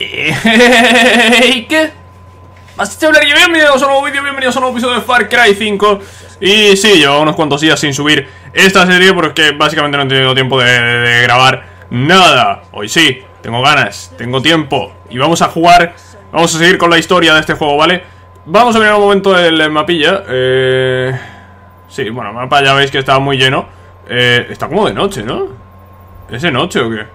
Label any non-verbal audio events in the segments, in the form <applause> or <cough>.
<laughs> ¿Y qué? Así bienvenidos a un nuevo vídeo, bienvenidos a un nuevo episodio de Far Cry 5 Y sí, llevo unos cuantos días sin subir esta serie porque básicamente no he tenido tiempo de, grabar nada Hoy sí, tengo ganas, tengo tiempo y vamos a jugar, vamos a seguir con la historia de este juego, ¿vale? Vamos a mirar un momento el mapilla eh... Sí, bueno, el mapa ya veis que está muy lleno eh, Está como de noche, ¿no? ¿Es de noche o qué?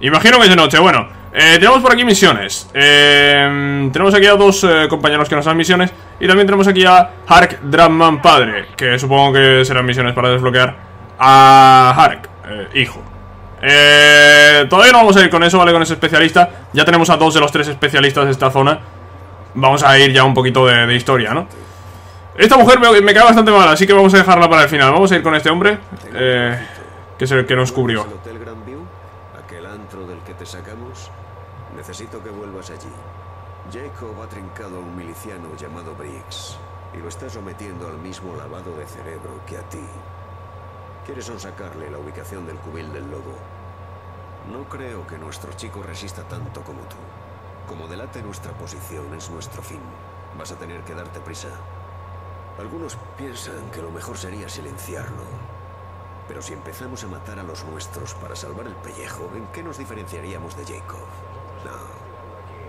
Imagino que es de noche, bueno eh, tenemos por aquí misiones. Eh, Tenemos aquí a dos eh, compañeros que nos dan misiones Y también tenemos aquí a Hark Drumman Padre Que supongo que serán misiones para desbloquear A Hark, eh, hijo. Todavía no vamos a ir con eso, ¿vale? Con ese especialista. Ya tenemos a dos de los tres especialistas de esta zona. Vamos a ir ya un poquito de, historia, ¿no? Esta mujer me, me, cae bastante mal Así que vamos a dejarla para el final. Vamos a ir con este hombre Que es el que nos cubrió Que vuelvas allí. Jacob ha trincado a un miliciano llamado Briggs y lo está sometiendo al mismo lavado de cerebro que a ti. Quieres sonsacarle la ubicación del cubil del lobo. No creo que nuestro chico resista tanto como tú. Como delate nuestra posición es nuestro fin. Vas a tener que darte prisa. Algunos piensan que lo mejor sería silenciarlo. Pero si empezamos a matar a los nuestros para salvar el pellejo, ¿en qué nos diferenciaríamos de Jacob? No,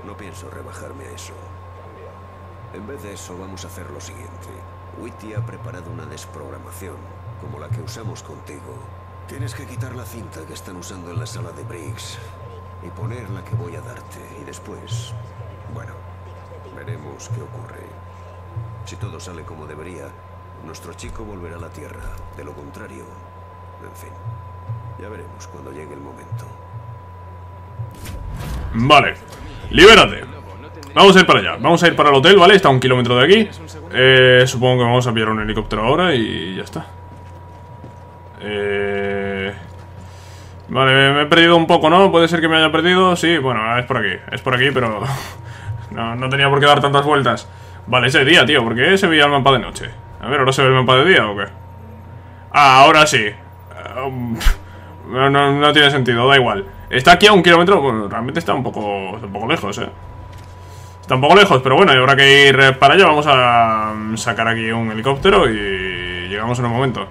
no pienso rebajarme a eso. En vez de eso, vamos a hacer lo siguiente. Witty ha preparado una desprogramación, como la que usamos contigo. Tienes que quitar la cinta que están usando en la sala de Briggs y poner la que voy a darte. Y después, bueno, veremos qué ocurre. Si todo sale como debería, nuestro chico volverá a la Tierra. De lo contrario, en fin, ya veremos cuando llegue el momento. Vale, libérate Vamos a ir para allá, vamos a ir para el hotel, ¿vale? Está a un kilómetro de aquí eh, Supongo que vamos a pillar un helicóptero ahora y ya está eh... Vale, me he perdido un poco, ¿no? Puede ser que me haya perdido Sí, bueno, es por aquí, es por aquí, pero <laughs> no, no tenía por qué dar tantas vueltas Vale, ese día, tío, ¿por qué se veía el mapa de noche? A ver, ¿ahora se ve el mapa de día o qué? Ah, ahora sí um, <laughs> no, no tiene sentido, da igual Está aquí a un kilómetro, bueno, realmente está un poco, un poco lejos, eh. Está un poco lejos, pero bueno, habrá que ir para allá. Vamos a sacar aquí un helicóptero y llegamos en un momento.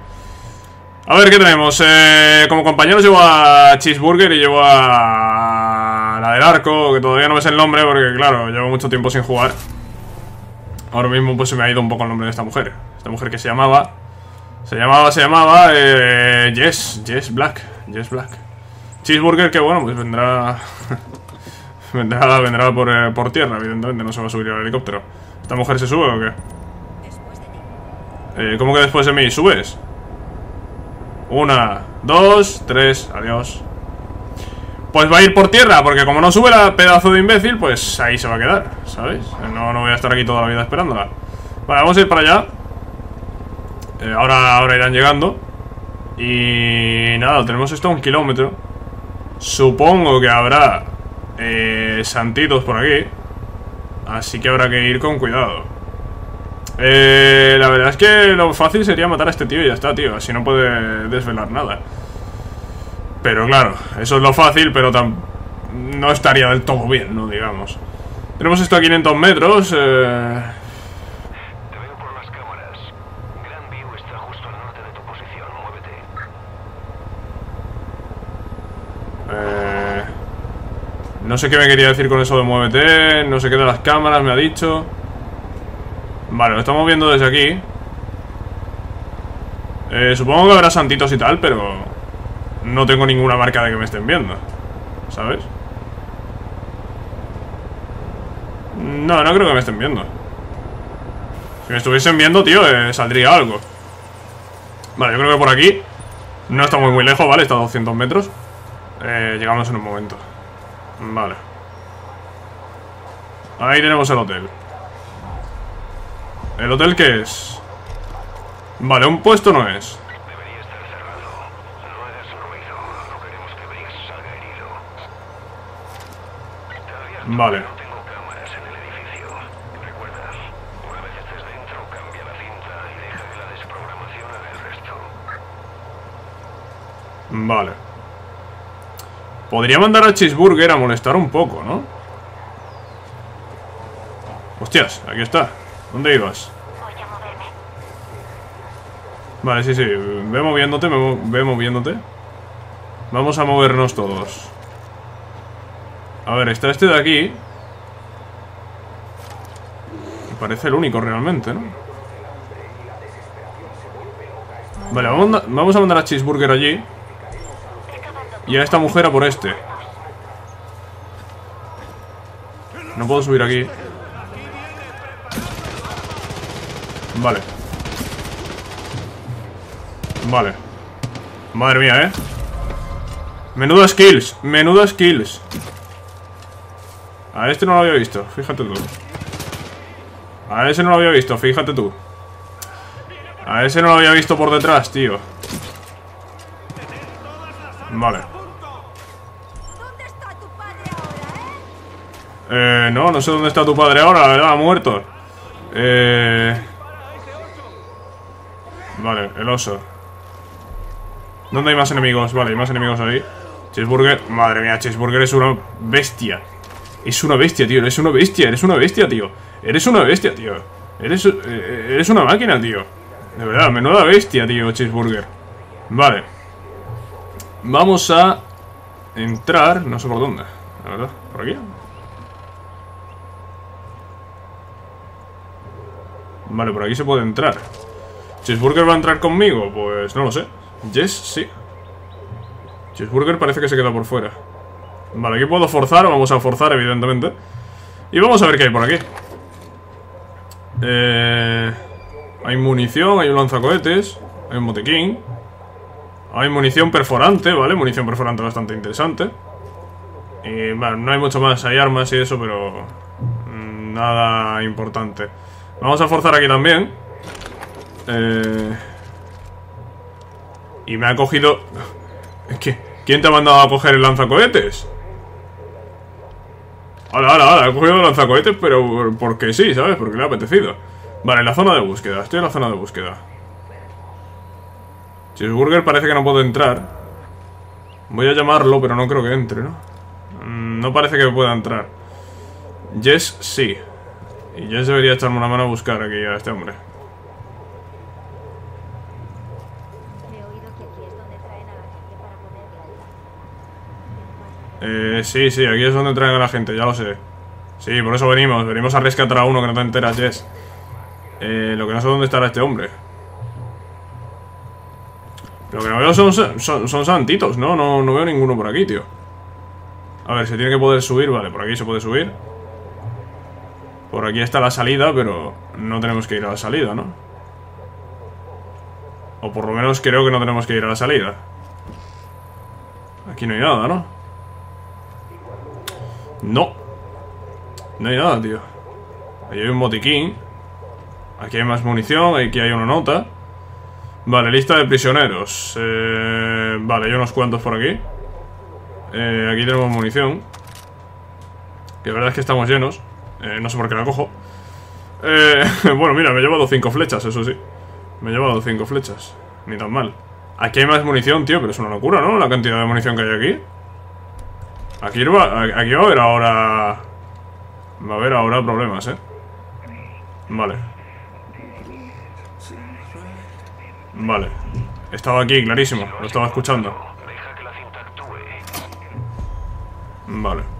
A ver, ¿qué tenemos? Eh, como compañeros llevo a Cheeseburger y llevo a la del arco Que todavía no me sé el nombre porque, claro, llevo mucho tiempo sin jugar. Ahora mismo pues se me ha ido un poco el nombre de esta mujer. Esta mujer que se llamaba Se llamaba, se llamaba eh, Jess, Jess Black Jess Black Cheeseburger que bueno, pues vendrá... <laughs> vendrá vendrá por, eh, por tierra, evidentemente, no se va a subir al helicóptero. ¿Esta mujer se sube o qué? Eh, ¿Cómo que después de mí? ¿Subes? Una, dos, tres, adiós Pues va a ir por tierra, porque como no sube la pedazo de imbécil Pues ahí se va a quedar, ¿sabéis? No, no voy a estar aquí toda la vida esperándola Vale, vamos a ir para allá eh, ahora, ahora irán llegando Y nada, tenemos esto a un kilómetro Supongo que habrá eh, santitos por aquí Así que habrá que ir con cuidado. Eh, La verdad es que lo fácil sería matar a este tío y ya está, tío Así no puede desvelar nada. Pero claro, eso es lo fácil, pero no estaría del todo bien, ¿no? Digamos. Tenemos esto a 500 metros eh... No sé qué me quería decir con eso de muévete No sé qué de las cámaras me ha dicho. Vale, lo estamos viendo desde aquí. Eh, Supongo que habrá santitos y tal Pero no tengo ninguna marca de que me estén viendo ¿Sabes? No, no creo que me estén viendo. Si me estuviesen viendo, tío, eh, saldría algo. Vale, yo creo que por aquí No está muy muy lejos, ¿vale? Está a 200 metros. Eh, Llegamos en un momento Vale. Ahí tenemos el hotel. ¿El hotel qué es? Vale, un puesto no es. Vale. Vale Podría mandar a Cheeseburger a molestar un poco, ¿no? Hostias, aquí está ¿Dónde ibas? Vale, sí, sí Ve moviéndote, ve moviéndote Vamos a movernos todos A ver, está este de aquí Parece el único realmente, ¿no? Vale, vamos a mandar a Cheeseburger allí Y a esta mujer a por este. No puedo subir aquí. Vale. Vale. Madre mía, ¿eh? Menudo skills Menudo skills. A este no lo había visto Fíjate tú. A ese no lo había visto Fíjate tú. A ese no lo había visto por detrás, tío. Vale Eh, no, no sé dónde está tu padre ahora, la verdad, ha muerto. Eh... Vale, el oso. ¿Dónde hay más enemigos? Vale, hay más enemigos ahí. Cheeseburger, madre mía, Cheeseburger es una bestia. Es una bestia, tío, eres una bestia Eres una bestia, tío. Eres una bestia, tío. Eres, eh, eres una máquina, tío. De verdad, menuda bestia, tío, Cheeseburger. Vale. Vamos a Entrar, no sé por dónde La verdad, por aquí Vale, por aquí se puede entrar. ¿Cheeseburger va a entrar conmigo? Pues no lo sé. Yes, sí. Cheeseburger parece que se queda por fuera. Vale, aquí puedo forzar, vamos a forzar evidentemente. Y vamos a ver qué hay por aquí. Eh, Hay munición, hay un lanzacohetes Hay un botequín Hay munición perforante, ¿vale? Munición perforante bastante interesante. Y bueno, no hay mucho más, hay armas y eso, pero mm, Nada importante Vamos a forzar aquí también eh... Y me ha cogido... ¿Quién te ha mandado a coger el lanzacohetes? Ahora, ahora, ahora, he cogido el lanzacohetes, pero porque sí, ¿sabes? Porque le ha apetecido. Vale, la zona de búsqueda, estoy en la zona de búsqueda. Cheeseburger parece que no puedo entrar. Voy a llamarlo, pero no creo que entre, ¿no? Mm, no parece que pueda entrar. Jess sí. Y Jess debería echarme una mano a buscar aquí a este hombre. Eh, sí, sí, aquí es donde traen a la gente, ya lo sé. Sí, por eso venimos. Venimos a rescatar a uno que no te enteras, Jess. Eh, lo que no sé dónde estará este hombre. Lo que no veo son, son, santitos, ¿no? ¿no? No veo ninguno por aquí, tío. A ver, se tiene que poder subir. Vale, por aquí se puede subir. Por aquí está la salida, pero no tenemos que ir a la salida, ¿no? O por lo menos creo que no tenemos que ir a la salida. Aquí no hay nada, ¿no? No. No hay nada, tío. Ahí hay un botiquín. Aquí hay más munición. Aquí hay una nota. Vale, lista de prisioneros. Eh, vale, hay unos cuantos por aquí. Eh, aquí tenemos munición. Que la verdad es que estamos llenos. Eh, no sé por qué la cojo. <laughs> bueno, mira, me he llevado cinco flechas, eso sí. Me he llevado cinco flechas. Ni tan mal. Aquí hay más munición, tío, pero es una locura, ¿no? La cantidad de munición que hay aquí. Aquí va, aquí va a haber ahora... Va a haber ahora problemas, ¿eh? Vale. Vale. Estaba aquí, clarísimo. Lo estaba escuchando. Vale.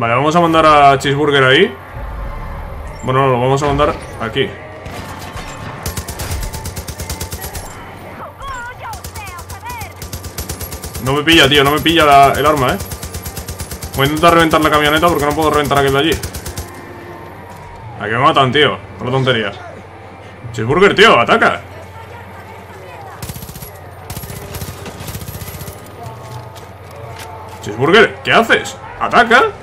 Vale, vamos a mandar a Cheeseburger ahí. Bueno, no, lo vamos a mandar aquí. No me pilla, tío, no me pilla el arma, eh Voy a intentar reventar la camioneta porque no puedo reventar aquel de allí A que me matan, tío Por tonterías Cheeseburger, tío, ataca Cheeseburger, ¿qué haces? ¡Ataca!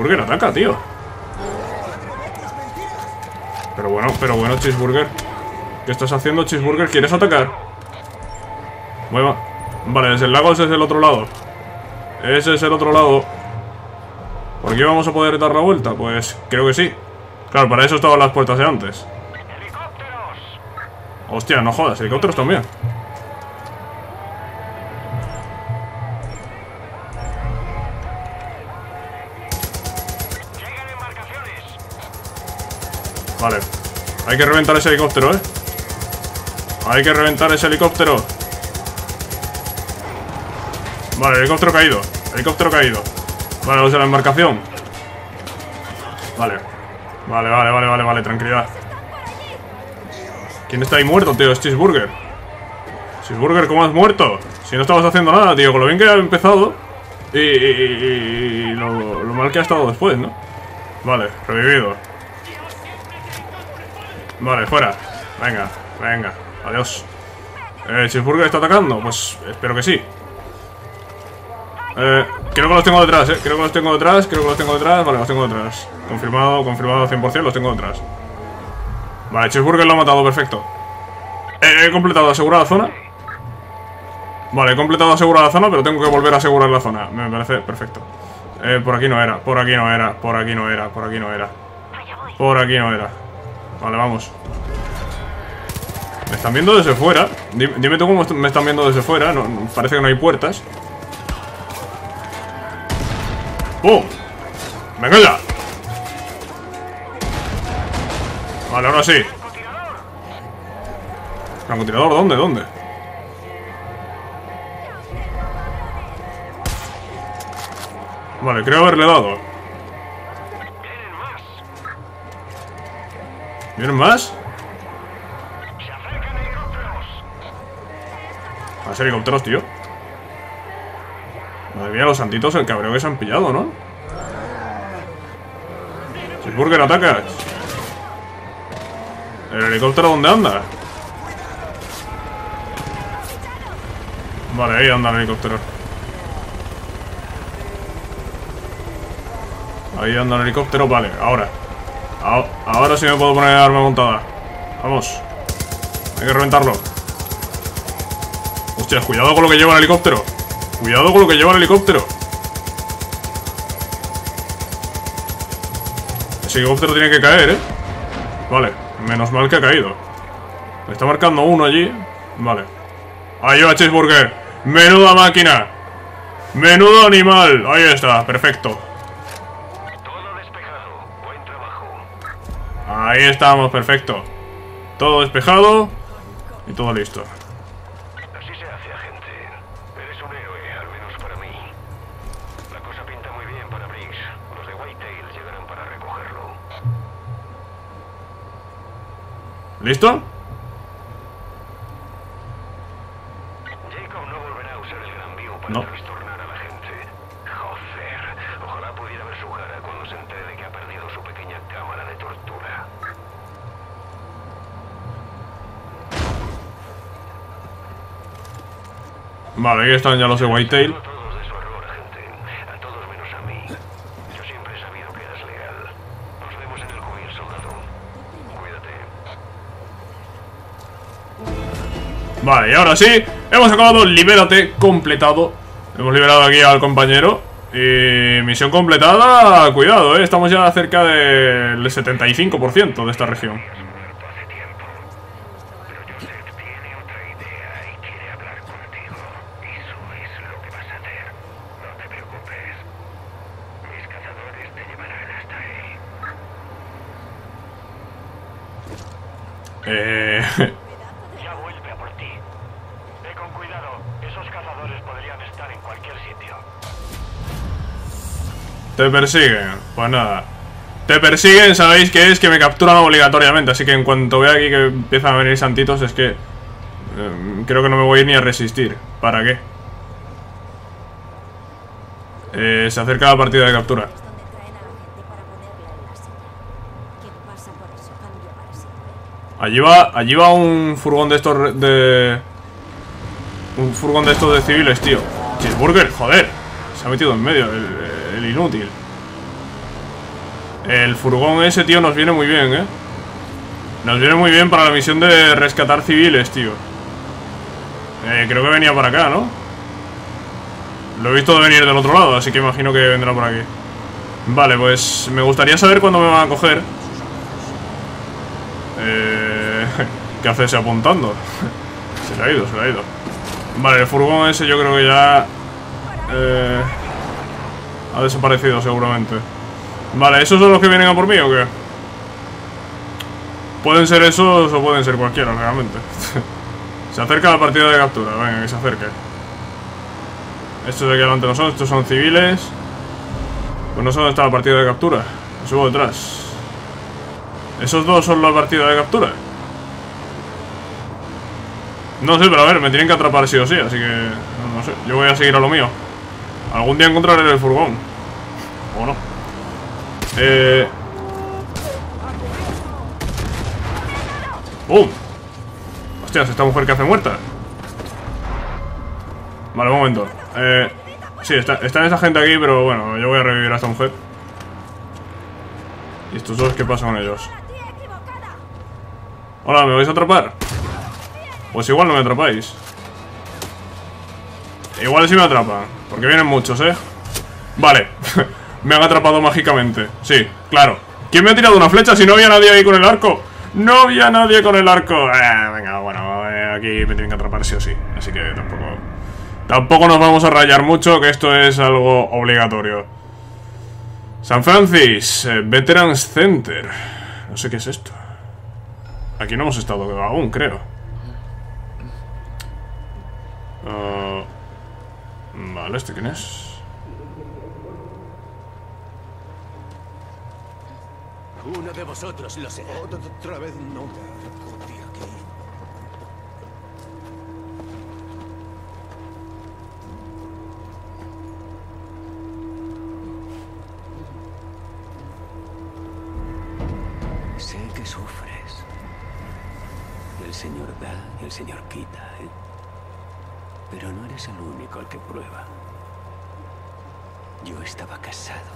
Cheeseburger, ataca, tío. Pero bueno, pero bueno, Cheeseburger. ¿Qué estás haciendo, Cheeseburger? ¿Quieres atacar? Mueva Vale, desde el lago ese es el otro lado. Ese es el otro lado. ¿Por qué vamos a poder dar la vuelta? Pues creo que sí. Claro, para eso estaban las puertas de antes. Hostia, no jodas, helicópteros también Vale. Hay que reventar ese helicóptero, ¿eh? Hay que reventar ese helicóptero. Vale, helicóptero caído. Helicóptero caído. Vale, los de la embarcación. Vale. Vale, vale, vale, vale, vale, tranquilidad. ¿Quién está ahí muerto, tío? Es Cheeseburger. Cheeseburger, ¿cómo has muerto? Si no estabas haciendo nada, tío. Con lo bien que ha empezado Y, lo, lo mal que ha estado después, ¿no? Vale, revivido Vale, fuera. Venga, venga, adiós. Eh, ¿Cheeseburger está atacando? Pues espero que sí. Eh, creo que los tengo detrás, eh. Creo que los tengo detrás, creo que los tengo detrás. Vale, los tengo detrás. Confirmado, confirmado 100%, los tengo detrás. Vale, Cheeseburger lo ha matado, perfecto. He, completado, asegurada la zona. Vale, he completado asegurada la zona Pero tengo que volver a asegurar la zona. Me parece perfecto. Eh, Por aquí no era, por aquí no era, por aquí no era Por aquí no era. Por aquí no era Vale, vamos Me están viendo desde fuera Dime, tú cómo me están viendo desde fuera Parece que no hay puertas ¡Pum! ¡Venga ya! Vale, ahora sí ¿Francotirador? ¿Dónde? ¿Dónde? Vale, creo haberle dado ¿Vienen más? Más helicópteros, tío Madre mía, los santitos, el cabreo que se han pillado, ¿no? Cheeseburger, atacas ¿El helicóptero dónde anda? Vale, ahí anda el helicóptero Ahí anda el helicóptero, vale, ahora Ahora sí me puedo poner arma montada Vamos. Hay que reventarlo. Hostia, cuidado con lo que lleva el helicóptero. Cuidado con lo que lleva el helicóptero. Ese helicóptero tiene que caer, ¿eh? Vale, menos mal que ha caído. Me está marcando uno allí. Vale. Ahí va Cheeseburger. Menuda máquina. Menudo animal. Ahí está, perfecto Ahí estamos, perfecto. Todo despejado Y todo listo. ¿Listo? Jacob no volverá a usar el gran vivo para no. trastornar a la gente. Joder, ojalá pudiera ver su cara cuando se entere de que ha perdido su pequeña cámara de tortura. Vale, ahí están ya los de Whitetail. Todos de su error, agente. A todos menos a mí. Yo siempre he sabido que eras legal. Vemos en el cubil, soldado. Cuídate. Vale, y ahora sí, hemos acabado Libérate completado. Hemos liberado aquí al compañero. Y misión completada, cuidado, eh Estamos ya cerca del 75% de esta región Hace tiempo. Pero Joseph tiene otra idea y quiere hablar contigo. Eso es lo que vas a hacer. No te preocupes. Mis cazadores te llevarán hasta él. Eh... <laughs> Ya vuelve a por ti. Ve con cuidado. Esos cazadores podrían estar en cualquier sitio. Te persiguen, pues nada Te persiguen, sabéis que es que me capturan obligatoriamente Así que en cuanto vea aquí que empiezan a venir santitos Es que... eh, creo que no me voy ni a resistir ¿Para qué? Eh, se acerca la partida de captura Es donde traen a la gente para ponerla en la silla. Quien pasa por eso cambia para siempre. Allí va, allí va un furgón de estos de... Un furgón de estos de civiles, tío. Cheeseburger, joder. Se ha metido en medio el, el inútil. El furgón ese, tío, nos viene muy bien, ¿eh? Nos viene muy bien para la misión de rescatar civiles, tío. Eh, creo que venía para acá, ¿no? Lo he visto venir del otro lado, así que imagino que vendrá por aquí. Vale, pues me gustaría saber cuándo me van a coger. Eh, <laughs> ¿Qué hace ese apuntando? <laughs> se le ha ido, se le ha ido. Vale, el furgón ese yo creo que ya... Eh, ha desaparecido seguramente. Vale, ¿esos son los que vienen a por mí o qué? Pueden ser esos o pueden ser cualquiera, realmente. <laughs> se acerca la partida de captura, venga, que se acerque. Estos de aquí delante no son, estos son civiles. Pues no sé dónde está la partida de captura. Me subo detrás. ¿Esos dos son la partida de captura? No sé, pero a ver, me tienen que atrapar sí o sí, así que... No, sé, yo voy a seguir a lo mío. Algún día encontraré el furgón. O no. Eh... ¡Bum! Hostias, esta mujer que hace muerta. Vale, un momento. Eh... Sí, está, está esa gente aquí, pero bueno, yo voy a revivir a esta mujer. ¿Y estos dos qué pasa con ellos? Hola, ¿me vais a atrapar? Pues igual no me atrapáis. Igual sí me atrapan, porque vienen muchos, ¿eh? Vale, <laughs> me han atrapado mágicamente. Sí, claro. ¿Quién me ha tirado una flecha si no había nadie ahí con el arco? No había nadie con el arco. Eh, venga, bueno, eh, aquí me tienen que atrapar sí o sí. Así que tampoco... Tampoco nos vamos a rayar mucho, que esto es algo obligatorio. San Francis, eh, Veterans Center. No sé qué es esto. Aquí no hemos estado aún, creo. Uh, vale, ¿este quién es? Uno de vosotros lo será. Otra vez no. Sé que sufres. El Señor da y el Señor quita, ¿eh? Pero no eres el único al que prueba. Yo estaba casado.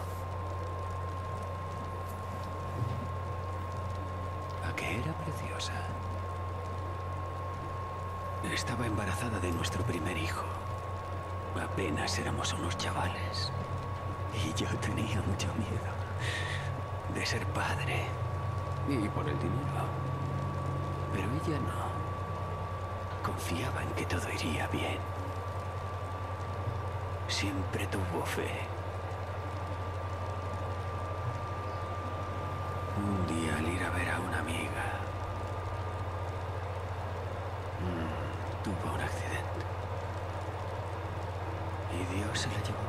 ¿A qué era preciosa? Estaba embarazada de nuestro primer hijo. Apenas éramos unos chavales. Y yo tenía mucho miedo de ser padre. Y por el dinero. Pero ella no. Confiaba en que todo iría bien. Siempre tuvo fe. Un día al ir a ver a una amiga, mm, tuvo un accidente. Y Dios se la llevó.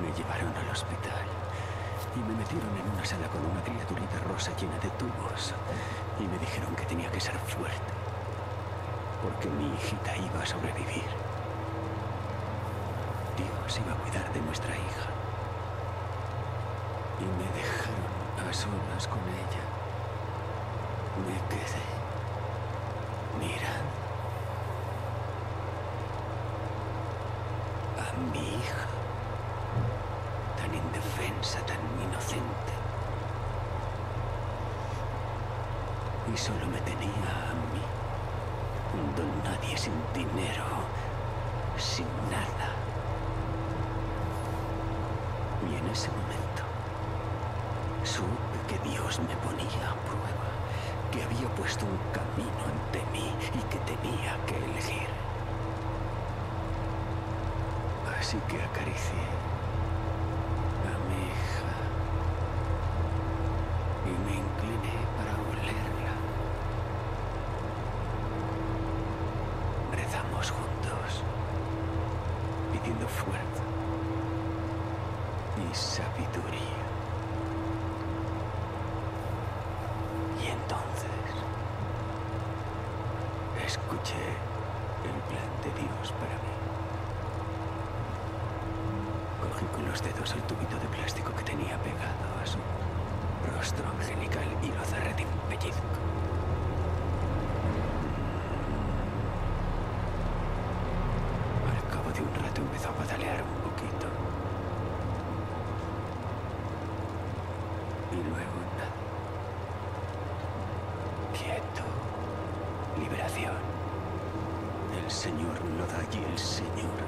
Me llevaron al hospital y me metieron en una sala con una criaturita rosa llena de tubos y me dijeron que tenía que ser fuerte porque mi hijita iba a sobrevivir. Dios iba a cuidar de nuestra hija y me dejaron a solas con ella. Me quedé mirando a mi hija tan indefensa, tan inocente. Y solo me tenía a mí, un don nadie sin dinero, sin nada. Y en ese momento supe que Dios me ponía a prueba, que había puesto un camino ante mí y que tenía que elegir. Así que acaricié a mi hija y me incliné para olerla. Rezamos juntos, pidiendo fuerza y sabiduría. Y entonces escuché el plan de Dios para mí. Cogí con los dedos el tubito de plástico que tenía pegado a su rostro angelical y lo cerré de un pellizco. liberación. El Señor lo da y el Señor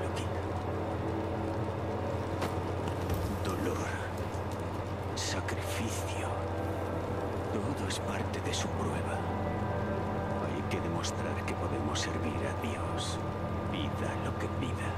lo quita. Dolor, sacrificio, todo es parte de su prueba. Hay que demostrar que podemos servir a Dios, pida lo que pida.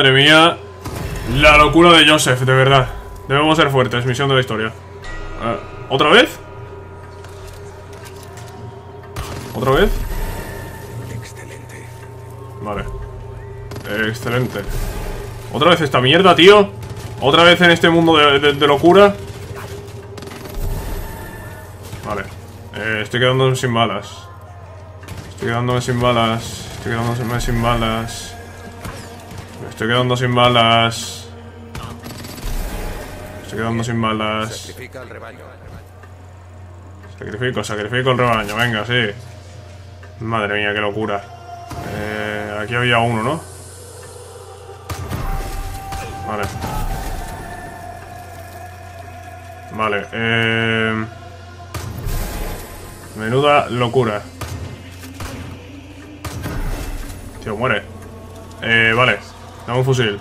Madre mía. La locura de Joseph, de verdad. Debemos ser fuertes, misión de la historia. Eh, ¿Otra vez? ¿Otra vez? Excelente. Vale. Excelente. ¿Otra vez esta mierda, tío? ¿Otra vez en este mundo de, de- de locura? Vale. Eh, estoy quedándome sin balas. Estoy quedándome sin balas. Estoy quedándome sin balas. Estoy quedando sin balas. Estoy quedando sin balas. Sacrifica al rebaño. Sacrifico, sacrifico el rebaño, venga, sí. Madre mía, qué locura. Eh, aquí había uno, ¿no? Vale. Vale, eh... Menuda locura. Tío, muere. Eh, vale. Dame un fusil.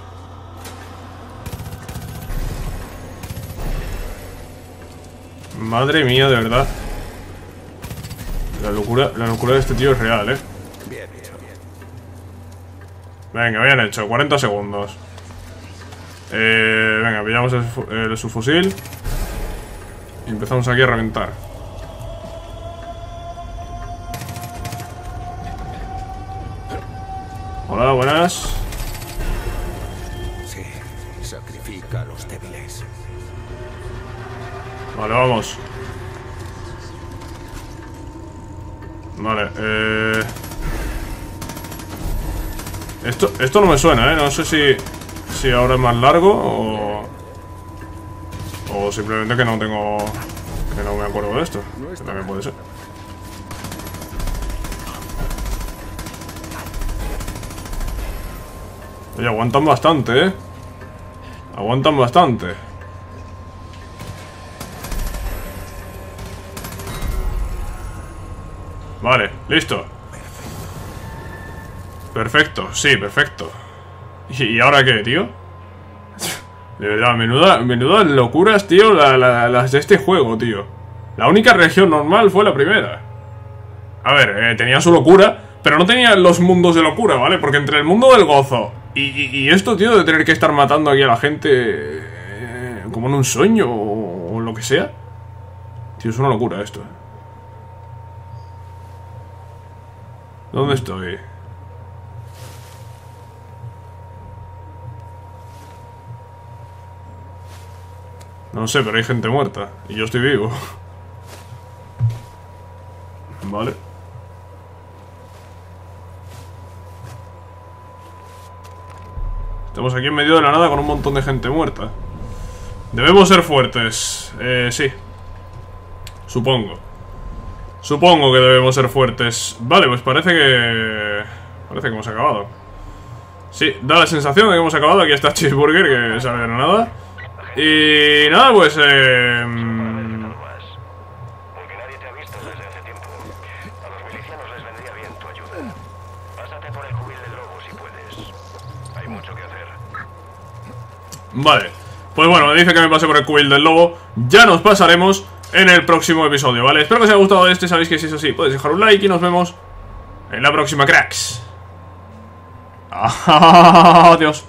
Madre mía, de verdad. La locura, la locura de este tío es real, eh. Venga, bien hecho, 40 segundos. Eh, venga, pillamos el, el subfusil. Y empezamos aquí a reventar. Vale, eh... Esto, esto no me suena, ¿eh? No sé si, si ahora es más largo o... O simplemente que no tengo... Que no me acuerdo de esto. Que también puede ser. Oye, aguantan bastante, ¿eh? Aguantan bastante. Vale, listo. Perfecto, sí, perfecto. ¿Y, ahora qué, tío? De verdad, menuda, menuda locuras, tío, la- la- las de este juego, tío. La única región normal fue la primera. A ver, eh, tenía su locura, pero no tenía los mundos de locura, ¿vale? Porque entre el mundo del gozo y esto, tío, de tener que estar matando aquí a la gente eh, como en un sueño o, o lo que sea. Tío, es una locura esto. eh. ¿Dónde estoy? No sé, pero hay gente muerta. Y yo estoy vivo. <laughs> Vale. Estamos aquí en medio de la nada con un montón de gente muerta. Debemos ser fuertes. Eh, sí. Supongo. Supongo que debemos ser fuertes. Vale, pues parece que... Parece que hemos acabado. Sí, da la sensación de que hemos acabado. Aquí está Cheeseburger, que sale de la nada. Y nada, pues... Eh... Vale. Pues bueno, me dice que me pase por el cubil del lobo. Ya nos pasaremos en el próximo episodio, ¿vale? Espero que os haya gustado este. Sabéis que si es así, podéis dejar un like y nos vemos en la próxima, cracks. <laughs> Adiós.